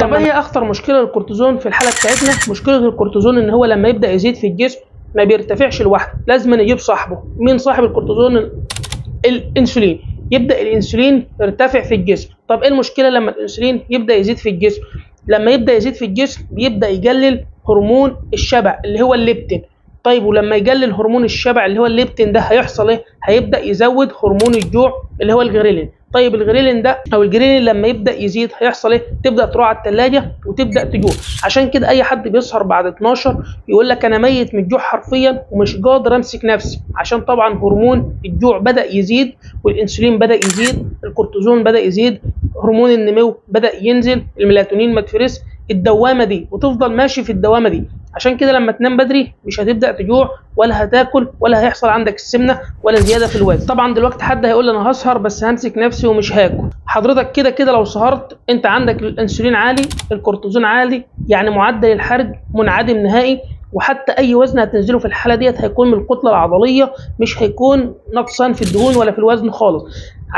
طب هي أخطر مشكلة للكورتيزون في الحالة بتاعتنا؟ مشكلة الكورتيزون إن هو لما يبدأ يزيد في الجسم ما بيرتفعش لوحده لازم يجيب صاحبه. مين صاحب الكورتيزون؟ الإنسولين. يبدأ الإنسولين يرتفع في الجسم. طب إيه المشكلة لما الإنسولين يبدأ يزيد في الجسم؟ لما يبدأ يزيد في الجسم بيبدا يقلل هرمون الشبع اللي هو الليبتين. طيب ولما يقلل هرمون الشبع اللي هو الليبتين ده هيحصل إيه؟ هيبدأ يزود هرمون الجوع اللي هو الغريلين. طيب الغريلين ده أو الجريلين لما يبدأ يزيد هيحصل إيه؟ تبدأ تروح على الثلاجه وتبدأ تجوع. عشان كده أي حد بيسهر بعد 12 يقول لك أنا ميت من الجوع حرفيا ومش قادر أمسك نفسي. عشان طبعا هرمون الجوع بدأ يزيد والإنسولين بدأ يزيد الكورتيزون بدأ يزيد هرمون النمو بدأ ينزل الميلاتونين ما الدوامة دي وتفضل ماشي في الدوامة دي. عشان كده لما تنام بدري مش هتبدأ تجوع ولا هتاكل ولا هيحصل عندك السمنة ولا زيادة في الوزن. طبعا دلوقتي حد هيقول أنا هسهر بس همسك نفسي ومش هاكل. حضرتك كده كده لو سهرت أنت عندك الإنسولين عالي الكورتيزون عالي يعني معدل الحرق منعدم نهائي وحتى أي وزن هتنزله في الحالة ديت هيكون من الكتلة العضلية مش هيكون نقصان في الدهون ولا في الوزن خالص.